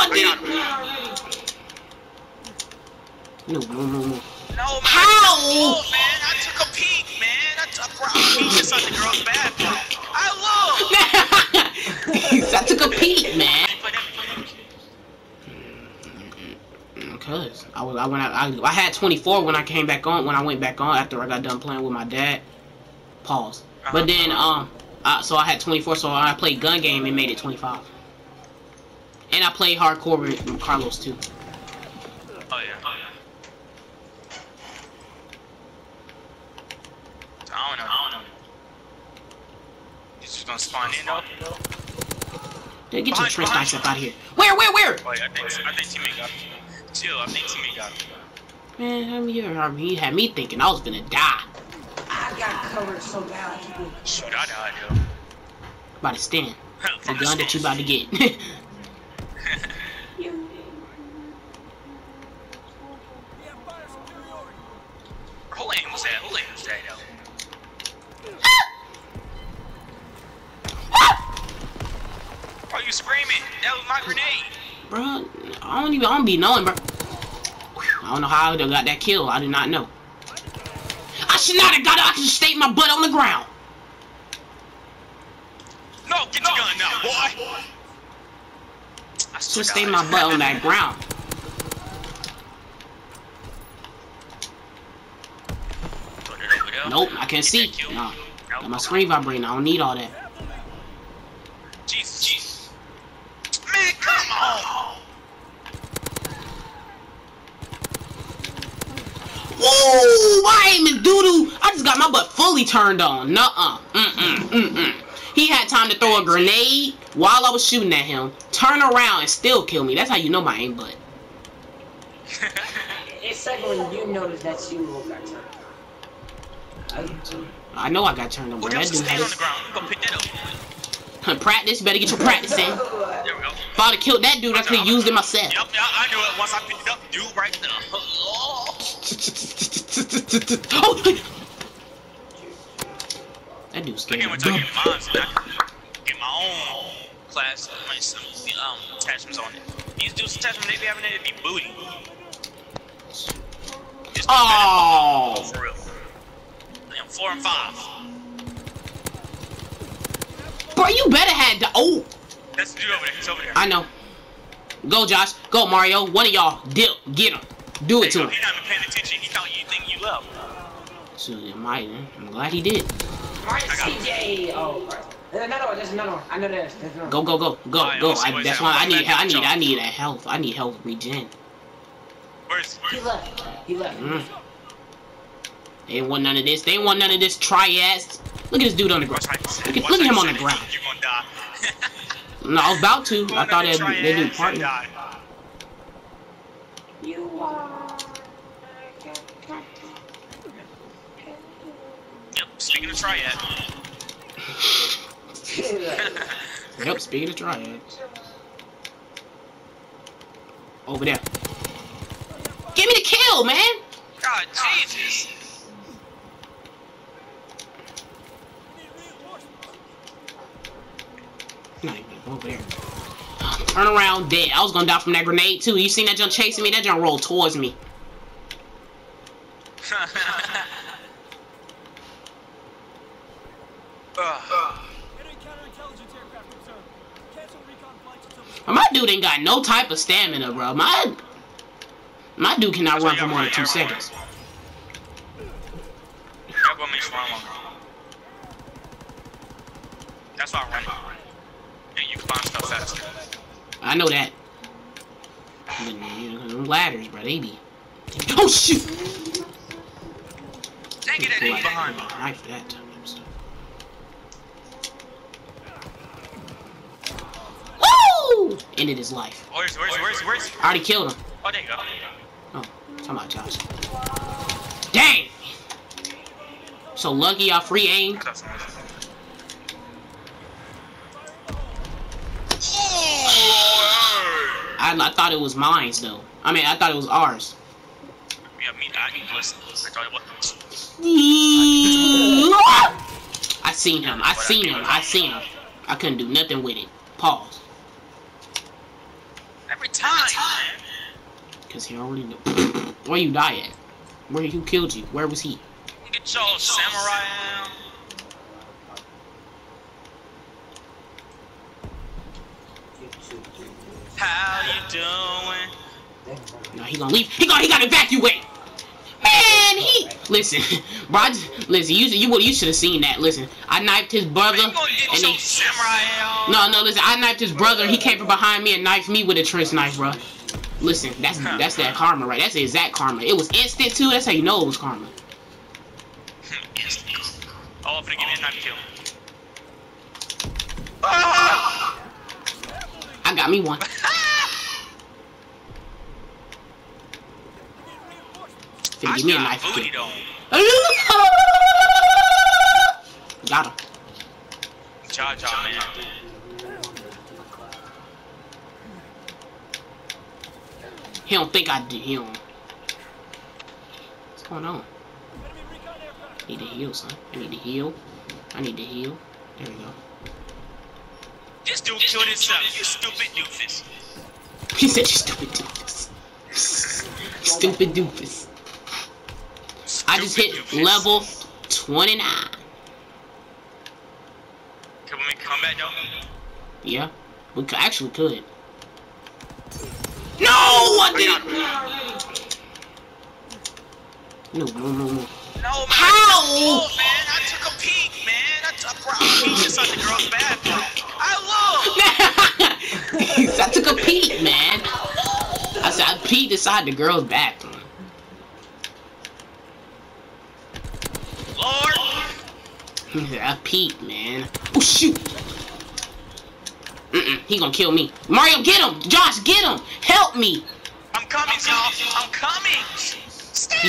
What did it? No, no, no, no. No, man. How? Oh, man. I took a peek, man. I took a peek inside the girl's bathroom. I looked. I took a peek, man. Cause I was I when I, I I had 24 when I came back on when I went back on after I got done playing with my dad. Pause. But then um uh, so I had 24 so I played gun game and made it 25. And I played hardcore with Carlos too. Oh, yeah. I don't know. I don't know. You just gonna spawn in, though? Yeah, get your Behind- Trish behind Dice up out of here. Where, where, where? Oh, yeah, I think, I think teammate got him. Chill, I think teammate got him. Man, I mean, I mean, he had me thinking I was gonna die. I got covered so bad. Shoot, I died, yo. About to stand. The gun that you about to get. you screaming? That was my grenade. bro, I don't even, I don't be knowing, bro. I don't know how I got that kill. I do not know. I should not have got it. I just stayed my butt on the ground. No, get your gun now, boy. I Should swear have to stayed God. my butt on that ground. Put it over there. Nope, I can't see. No, got my screen vibrating. I don't need all that. Jesus, Jesus. Man, come on. Whoa! My doo-doo. I just got my butt fully turned on. Nuh-uh. Mm-mm. Mm-mm. He had time to throw a grenade while I was shooting at him, turn around, and still kill me. That's how you know my aim butt. It's like when you notice that you got turned. I, I know I got turned on, Who. That dude staying on had the ground? Go pick that up. practice. Better get your practice in. If There we go. I would have killed that dude, I could have used it myself. Yep, yeah, I knew it once I picked it up. Dude, right there. Oh. Oh, that dude Look scared at me. what I get mine, so I can get my own class, my some um, attachments on it. These dudes attachments they be having it, it be booty. It's Oh. for real. Damn, four and five. Bro, you better had the. Oh, That's the dude over there. He's over there. I know. Go, Josh. Go, Mario. One of y'all. Dip. Get him. Do it to him. He's not even paying attention. He thought you think you left. So, yeah, my, I'm glad he did. Alright, I got it. CJ. Oh, right. There's another one. There's another one. I know there's. There's another Go, go, go, go, Alright, go. I, that's why I need, back I need, Josh. I need that health. I need health regen. Where's He left. He left. Mm. They ain't want none of this. They ain't want none of this triads. Look at this dude on the ground. Look at, look at him on the ground. You gonna die. No, I was about to. I thought they me they do try it partner. and die. You are. Yep, speaking of triad. Yep, speed of triad. Over there. Give me the kill, man. God, Jesus. Not even over there. Turn around, dead. I was gonna die from that grenade too. You seen that junk chasing me? That junk rolled towards me. Ugh. Enemy counterintelligence aircraft observed. Cancel recon flights until the My dude ain't got no type of stamina, bro. My my dude cannot run for more than two seconds. That what makes run longer. That's why I run. And you can find stuff faster. I know that. But, you know, ladders, bro, they be. Oh shoot! Dang it, that behind me. Knife that time. Woo! Ended his life. Where's, where's, where's, where's? I already killed him. Oh, there you go. Oh, talking about Josh. Dang! So lucky I free aim. I thought someone was- I, thought it was mine though. I mean, I thought it was ours. Yeah, me, I. I thought it was. I seen him. I seen him. I seen him. I couldn't do nothing with it. Pause. Every time. Cause he already knew. Where you die at? Where who killed you? Where was he? Get your samurai How you doing? No, he gonna leave. He gonna he gotta evacuate. Man, he listen, bro. I just, listen, you you would you should have seen that. Listen, I knifed his brother, Man, you gonna get and he, samurai no no listen, I knifed his brother. He came from behind me and knifed me with a trench knife, bro. Listen, that's that's that karma, right? That's the exact karma. It was instant too. That's how you know it was karma. Hmm, oh, for give me a knife kill. Ah! I got me one. Finna give me a knife Got him. Man. He don't think I did. Don't. What's going on? Enemy recon aircraft. I need to heal, son. I need to heal. I need to heal. There we go. This dude killed himself. You stupid doofus. He said, "You stupid doofus." stupid doofus. I just hit doofus. level 29. Can we make a comeback though? Yeah, we could, actually could. No, I didn't. No, no, no, no. No, man. How? Oh, man. I took a peek, man. I took I peeked inside the girl's bathroom. I took a peek, man. I said I peeked inside the girl's bathroom. Lord. I peeked, man. Oh shoot! Mm-mm, he gonna kill me. Mario, get him! Josh, get him! Help me! I'm coming, y'all. I'm coming. Stay He.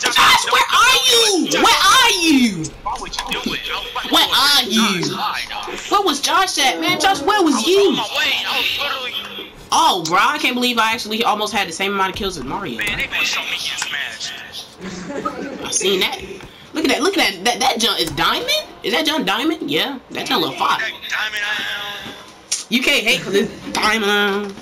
Josh, Josh, where are you? Where are you? Why would you do it? I was about to Where are you? Where was Josh at, man? Josh, where was was you? on my way. I was. Oh, bro, I can't believe I actually almost had the same amount of kills as Mario. Man, they gonna show me getting smashed. I seen that. Look at that. Look at that. That that junk is diamond. Is that junk diamond? Yeah, that junk little fire. Diamond You can't hate 'cause it's diamond.